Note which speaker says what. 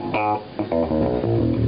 Speaker 1: Uh-huh.